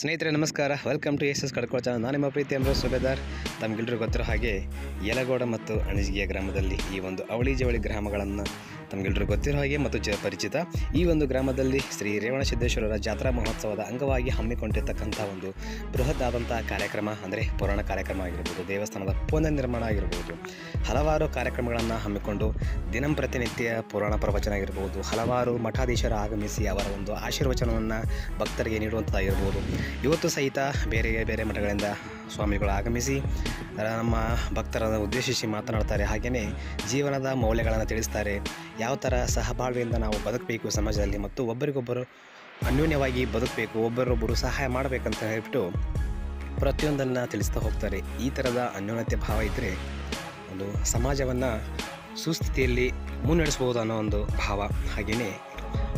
ಸ್ನೇಹಿತರೆ, ನಮಸ್ಕಾರ. Welcome to S S Kadkol channel ನಾನು ನಿಮ್ಮ ಪ್ರೀತಿ ಎಂಬ ಸುಬೇದಾರ್ ತಮಗೆಲ್ಲರಿಗೂ ಗೊತ್ತಿರೋ ಹಾಗೆ ಯಲಗೋಡ ಮತ್ತು ಅಣಜಿಗೆಯ ಗ್ರಾಮದಲ್ಲಿ ಈ ಒಂದು ಅವಳಿ ಜವಳಿ ಗ್ರಾಮಗಳನ್ನು ತಮಗೆಲ್ಲರೂ ಗೊತ್ತಿರೋ ಹಾಗೆ ಮತ್ತು ಜ ಪರಿಚಿತ ಈ ಒಂದು ಗ್ರಾಮದಲ್ಲಿ ಶ್ರೀ ರೇವಣ ಸಿದ್ದೇಶ್ವರರ ಜಾತ್ರಾ ಮಹೋತ್ಸವದ ಅಂಗವಾಗಿ ಹಮ್ಮಿಕೊಂಡಿರ್ತಕ್ಕಂಥ ಒಂದು ಬೃಹತ್ ಆದಂತಹ ಕಾರ್ಯಕ್ರಮ, ಅಂದರೆ ಪುರಾಣ ಕಾರ್ಯಕ್ರಮ ಆಗಿರ್ಬೋದು, ದೇವಸ್ಥಾನದ ಪುನರ್ ನಿರ್ಮಾಣ ಆಗಿರ್ಬೋದು, ಹಲವಾರು ಕಾರ್ಯಕ್ರಮಗಳನ್ನು ಹಮ್ಮಿಕೊಂಡು ದಿನಂಪ್ರತಿನಿತ್ಯ ಪುರಾಣ ಪ್ರವಚನ ಆಗಿರ್ಬೋದು, ಹಲವಾರು ಮಠಾಧೀಶರು ಆಗಮಿಸಿ ಅವರ ಒಂದು ಆಶೀರ್ವಚನವನ್ನು ಭಕ್ತರಿಗೆ ನೀಡುವಂಥದ್ದಾಗಿರ್ಬೋದು ಇವತ್ತು ಸಹಿತ ಬೇರೆ ಬೇರೆ ಮಠಗಳಿಂದ ಸ್ವಾಮಿಗಳು ಆಗಮಿಸಿ, ನಮ್ಮ ಭಕ್ತರನ್ನು ಉದ್ದೇಶಿಸಿ ಮಾತನಾಡ್ತಾರೆ. ಹಾಗೆಯೇ ಜೀವನದ ಮೌಲ್ಯಗಳನ್ನು ತಿಳಿಸ್ತಾರೆ. ಯಾವ ಥರ ಸಹಬಾಳ್ವೆಯಿಂದ ನಾವು ಬದುಕಬೇಕು ಸಮಾಜದಲ್ಲಿ ಮತ್ತು ಒಬ್ಬರಿಗೊಬ್ಬರು ಅನ್ಯೋನ್ಯವಾಗಿ ಬದುಕಬೇಕು ಒಬ್ಬರೊಬ್ಬರು ಸಹಾಯ ಮಾಡಬೇಕಂತ ಹೇಳ್ಬಿಟ್ಟು ಪ್ರತಿಯೊಂದನ್ನು ತಿಳಿಸ್ತಾ ಹೋಗ್ತಾರೆ. ಈ ಥರದ ಅನ್ಯೋನ್ಯತೆ ಭಾವ ಇದ್ದರೆ ಒಂದು ಸಮಾಜವನ್ನು ಸುಸ್ಥಿತಿಯಲ್ಲಿ ಮುನ್ನಡೆಸ್ಬೋದು ಅನ್ನೋ ಒಂದು ಭಾವ. ಹಾಗೆಯೇ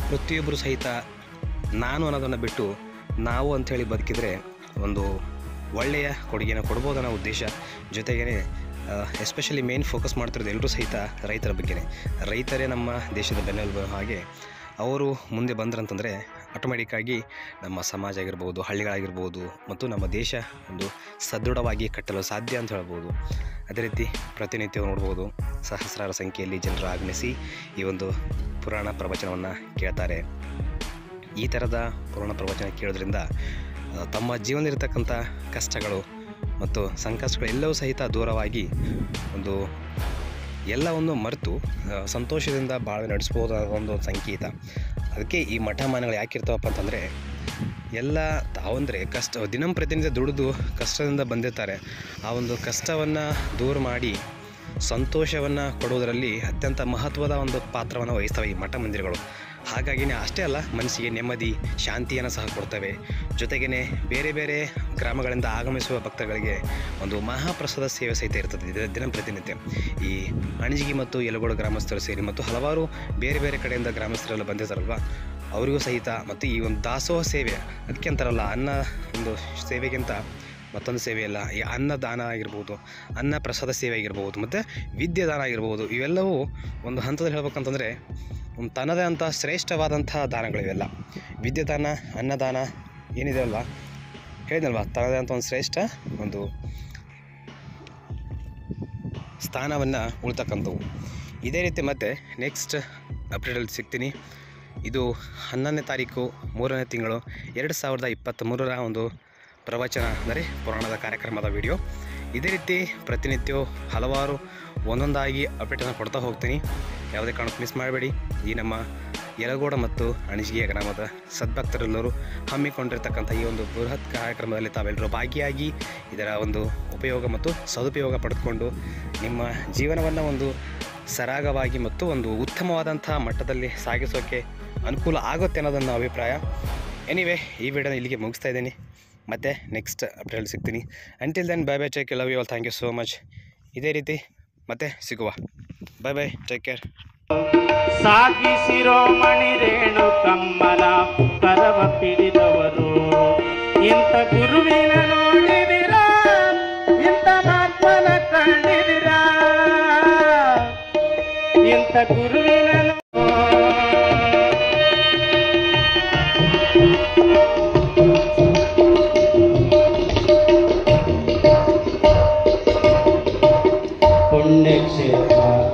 ಪ್ರತಿಯೊಬ್ಬರು ಸಹಿತ ನಾನು ಅನ್ನೋದನ್ನು ಬಿಟ್ಟು ನಾವು ಅಂಥೇಳಿ ಬದುಕಿದರೆ ಒಂದು ಒಳ್ಳೆಯ ಕೊಡುಗೆನ ಕೊಡ್ಬೋದು ಅನ್ನೋ ಉದ್ದೇಶ. ಜೊತೆಗೇ ಎಸ್ಪೆಷಲಿ ಮೇನ್ ಫೋಕಸ್ ಮಾಡ್ತಿರೋದು ಎಲ್ಲರೂ ಸಹಿತ ರೈತರ ಬಗ್ಗೆನೇ. ರೈತರೇ ನಮ್ಮ ದೇಶದ ಬೆನ್ನೆಲುಬು ಹಾಗೆ ಅವರು ಮುಂದೆ ಬಂದ್ರಂತಂದರೆ ಆಟೋಮೆಟಿಕ್ಕಾಗಿ ನಮ್ಮ ಸಮಾಜ ಆಗಿರ್ಬೋದು, ಹಳ್ಳಿಗಳಾಗಿರ್ಬೋದು ಮತ್ತು ನಮ್ಮ ದೇಶ ಒಂದು ಸದೃಢವಾಗಿ ಕಟ್ಟಲು ಸಾಧ್ಯ ಅಂತ ಹೇಳ್ಬೋದು. ಅದೇ ರೀತಿ ಪ್ರತಿನಿತ್ಯ ನೋಡ್ಬೋದು, ಸಹಸ್ರಾರು ಸಂಖ್ಯೆಯಲ್ಲಿ ಜನರು ಆಗಮಿಸಿ ಈ ಒಂದು ಪುರಾಣ ಪ್ರವಚನವನ್ನು ಕೇಳ್ತಾರೆ. ಈ ಥರದ ಪುರಾಣ ಪ್ರವಚನ ಕೇಳೋದ್ರಿಂದ ತಮ್ಮ ಜೀವನದಲ್ಲಿರ್ತಕ್ಕಂಥ ಕಷ್ಟಗಳು ಮತ್ತು ಸಂಕಷ್ಟಗಳು ಎಲ್ಲವೂ ಸಹಿತ ದೂರವಾಗಿ ಒಂದು ಎಲ್ಲವನ್ನು ಮರೆತು ಸಂತೋಷದಿಂದ ಬಾಳ್ವೆ ನಡೆಸ್ಬೋದು ಅನ್ನೋ ಒಂದು ಸಂಕೇತ. ಅದಕ್ಕೆ ಈ ಮಠ ಮಾನಗಳು ಯಾಕಿರ್ತಾವಪ್ಪ ಅಂತಂದರೆ, ಎಲ್ಲ ತಾವಂದರೆ ಕಷ್ಟ ದಿನಂಪ್ರತಿನಿತ್ಯ ದುಡಿದು ಕಷ್ಟದಿಂದ ಬಂದಿರ್ತಾರೆ. ಆ ಒಂದು ಕಷ್ಟವನ್ನು ದೂರ ಮಾಡಿ ಸಂತೋಷವನ್ನು ಕೊಡುವುದರಲ್ಲಿ ಅತ್ಯಂತ ಮಹತ್ವದ ಒಂದು ಪಾತ್ರವನ್ನು ವಹಿಸ್ತವೆ ಈ ಮಠ ಮಂದಿರಗಳು. ಹಾಗಾಗಿನೇ ಅಷ್ಟೇ ಅಲ್ಲ, ಮನಸ್ಸಿಗೆ ನೆಮ್ಮದಿ, ಶಾಂತಿಯನ್ನು ಸಹ ಕೊಡ್ತವೆ. ಜೊತೆಗೇ ಬೇರೆ ಬೇರೆ ಗ್ರಾಮಗಳಿಂದ ಆಗಮಿಸುವ ಭಕ್ತಗಳಿಗೆ ಒಂದು ಮಹಾಪ್ರಸಾದ ಸೇವೆ ಸಹಿತ ಇರ್ತದೆ. ದಿನ ಪ್ರತಿನಿತ್ಯ ಈ ಅಣಜಿಗಿ ಮತ್ತು ಯಲಗೋಡು ಗ್ರಾಮಸ್ಥರು ಸೇರಿ ಮತ್ತು ಹಲವಾರು ಬೇರೆ ಬೇರೆ ಕಡೆಯಿಂದ ಗ್ರಾಮಸ್ಥರೆಲ್ಲ ಬಂದಿದ್ದಾರಲ್ವಾ? ಅವರಿಗೂ ಸಹಿತ ಮತ್ತು ಈ ಒಂದು ದಾಸೋಹ ಸೇವೆ ಅದಕ್ಕೆ ಅಂತಾರಲ್ಲ ಅನ್ನ ಒಂದು ಸೇವೆಗಿಂತ ಮತ್ತೊಂದು ಸೇವೆಯಲ್ಲ ಈ ಅನ್ನದಾನ ಆಗಿರ್ಬೋದು, ಅನ್ನ ಪ್ರಸಾದ ಸೇವೆ ಆಗಿರ್ಬೋದು, ಮತ್ತು ವಿದ್ಯಾದಾನ ಆಗಿರ್ಬೋದು, ಇವೆಲ್ಲವೂ ಒಂದು ಹಂತದಲ್ಲಿ ಹೇಳ್ಬೇಕಂತಂದರೆ ಒಂದು ತನ್ನದೇ ಅಂತ ಶ್ರೇಷ್ಠವಾದಂಥ ದಾನಗಳಿವೆಲ್ಲ. ವಿದ್ಯಾದಾನ ಅನ್ನದಾನ ಏನಿದೆ ಅಲ್ವ? ಹೇಳಿದ್ನಲ್ವಾ? ತನ್ನದೇ ಅಂತ ಒಂದು ಶ್ರೇಷ್ಠ ಒಂದು ಸ್ಥಾನವನ್ನು ಉಳ್ತಕ್ಕಂಥವು. ಇದೇ ರೀತಿ ಮತ್ತೆ ನೆಕ್ಸ್ಟ್ ಅಪ್ಡೇಟಲ್ಲಿ ಸಿಗ್ತೀನಿ. ಇದು ಹನ್ನೊಂದನೇ ತಾರೀಕು, ಮೂರನೇ ತಿಂಗಳು, ಎರಡು ಸಾವಿರದ ಇಪ್ಪತ್ತ್ಮೂರರ ಒಂದು ಪ್ರವಚನ ಅಂದರೆ ಪುರಾಣದ ಕಾರ್ಯಕ್ರಮದ ವಿಡಿಯೋ. ಇದೇ ರೀತಿ ಪ್ರತಿನಿತ್ಯ ಹಲವಾರು ಒಂದೊಂದಾಗಿ ಅಪ್ಡೇಟನ್ನು ಕೊಡ್ತಾ ಹೋಗ್ತೀನಿ. ಯಾವುದೇ ಕಾರಣಕ್ಕೆ ಮಿಸ್ ಮಾಡಬೇಡಿ. ಈ ನಮ್ಮ ಯಲಗೋಡ ಮತ್ತು ಅಣಜಿಗೆಯ ಗ್ರಾಮದ ಸದ್ಭಕ್ತರೆಲ್ಲರೂ ಹಮ್ಮಿಕೊಂಡಿರ್ತಕ್ಕಂಥ ಈ ಒಂದು ಬೃಹತ್ ಕಾರ್ಯಕ್ರಮದಲ್ಲಿ ತಾವೆಲ್ಲರೂ ಭಾಗಿಯಾಗಿ ಇದರ ಒಂದು ಉಪಯೋಗ ಮತ್ತು ಸದುಪಯೋಗ ಪಡೆದುಕೊಂಡು ನಿಮ್ಮ ಜೀವನವನ್ನು ಒಂದು ಸರಾಗವಾಗಿ ಮತ್ತು ಒಂದು ಉತ್ತಮವಾದಂಥ ಮಟ್ಟದಲ್ಲಿ ಸಾಗಿಸೋಕ್ಕೆ ಅನುಕೂಲ ಆಗುತ್ತೆ ಅನ್ನೋದನ್ನ ಅಭಿಪ್ರಾಯ. ಎನಿವೆ ಈ ವಿಡಿಯೋನ ಇಲ್ಲಿಗೆ ಮುಗಿಸ್ತಾ ಇದ್ದೀನಿ. ಮತ್ತೆ ನೆಕ್ಸ್ಟ್ ಅಪ್ಡೇಟ್ ಸಿಗ್ತೀನಿ. Until then bye bye take love you all thank you so much ಇದೇ ರೀತಿ ಮತ್ತೆ ಸಿಗುವ. ಬೈ ಬೈ ಟೇಕ್ ಕೇರ್ ಸಾಗಿ ಶಿರೋಮಣಿ ರೇಣು ಕಮ್ಮನ ಪರವ ಪಿಡಿದವರು ಇಂಥ ಗುರುವಿನ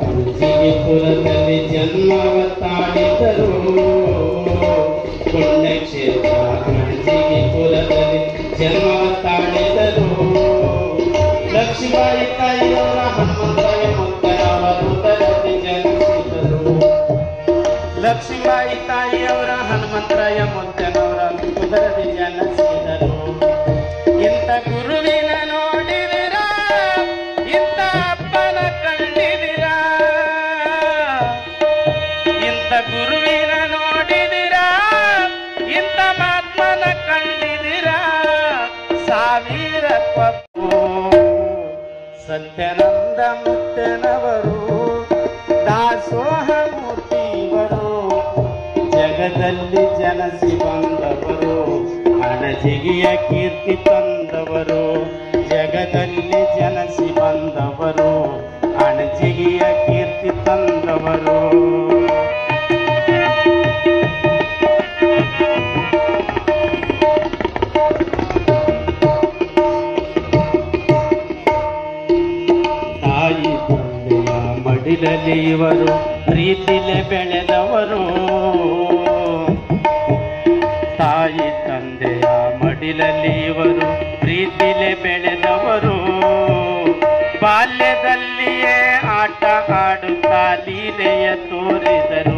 ಕಂಚಿಗೆ ಕುಲದಲ್ಲಿ ಜನ್ಮವ ತಾಳಿದರು ಪುಣ್ಯಕ್ಷೇತ್ರ ಕಂಚಿಗೆ ಕುಲದಲ್ಲಿ ಜನ್ಮವ ತಾಳಿದರು ಲಕ್ಷ್ಮೀಬಾಯಿ ತಾಯಿಯವರ ಹನುಮಂತಯ್ಯ ಮುತ್ತನವರು ತರದಿ ಜನಿಸಿದರು. ಲಕ್ಷ್ಮೀಬಾಯಿ ಇಂಥ ಮಾತ್ಮನ ಕಂಡಿದಿರ ಸಾವಿರ ಪಪ್ಪು ಸತ್ಯನಂದ ಮುತ್ತನವರು, ದಾಸೋಹ ಮೂರ್ತಿವರು ಜಗದಲ್ಲಿ ಜನಸಿ ಬಂದವರು ಅಣಜಿಗಿಯ ಕೀರ್ತಿ ತಂದವರು, ಜಗದಲ್ಲಿ ಇವರು ಪ್ರೀತಿಲೆ ಬೆಳೆದವರು. ತಾಯಿ ತಂದೆಯ ಮಡಿಲಲ್ಲಿ ಇವರು ಪ್ರೀತಿಲೆ ಬೆಳೆದವರು. ಬಾಲ್ಯದಲ್ಲಿಯೇ ಆಟ ಆಡುತ್ತಾ ಲೀಲೆಯ ತೋರಿದರು.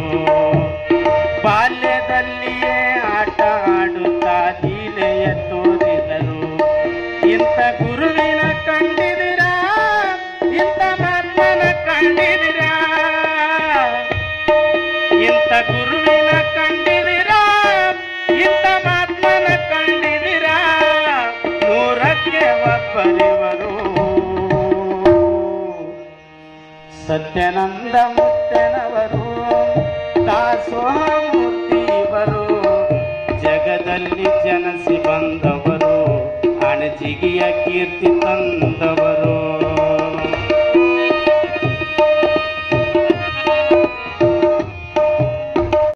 ಸತ್ಯನಂದ ಮುತ್ತನವರು ದಾಸೋಹಮೂರ್ತಿ ಇವರು ಜಗದಲ್ಲಿ ಜನಸಿ ಬಂದವರು ಅಣಜಿಗಿಯ ಕೀರ್ತಿ ತಂದವರು.